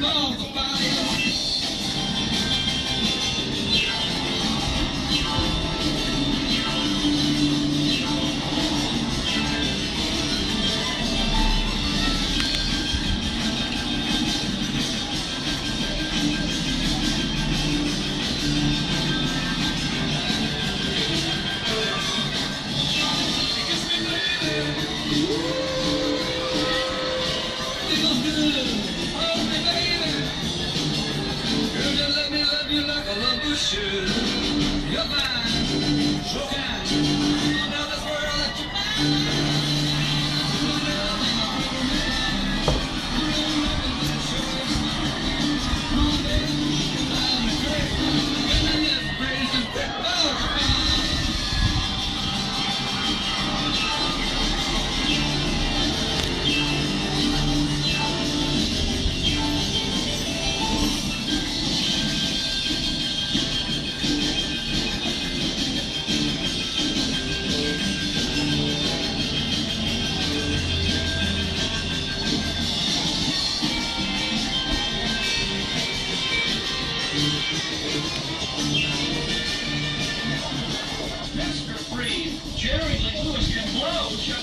Woo! Love you like a lover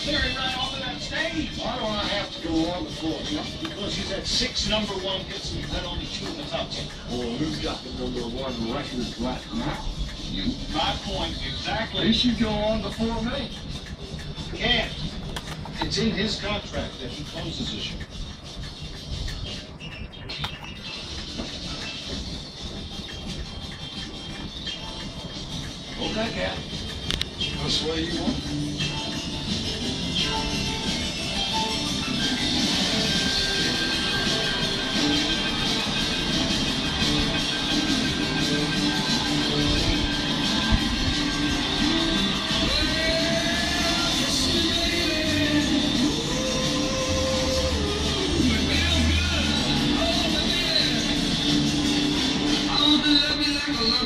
Berry right of that stage. Why do I have to go on the floor? Because he's had six number one hits and you've had only two in the top ten. Well, who's got the number one record right now? You. My point He exactly. should go on before me. Can't. It's in his contract that he closes this year. Okay, Cap. That's the way you want.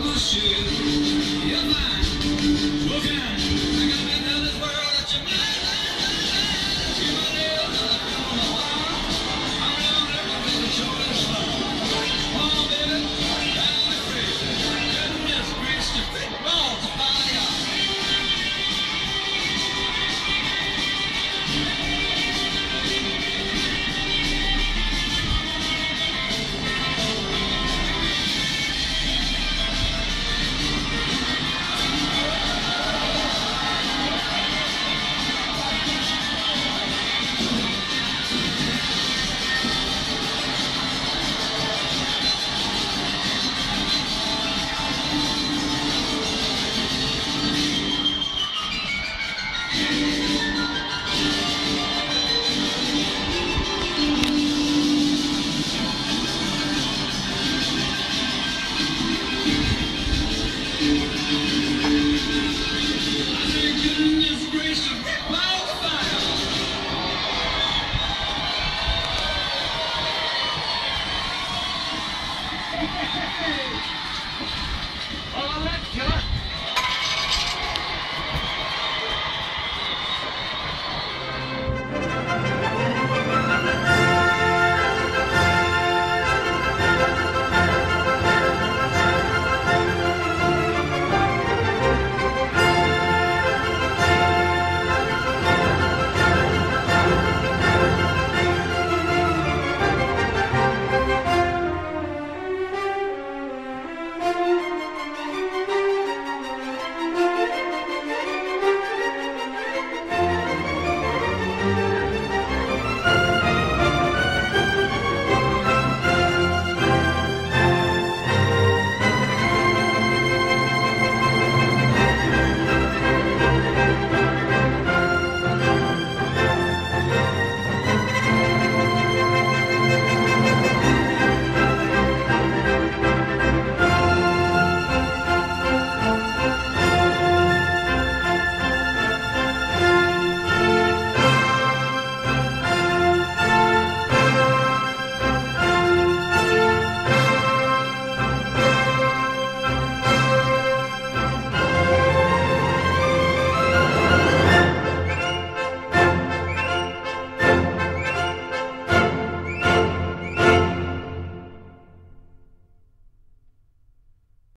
você. Eu vou jogar a galera das bolas de mar.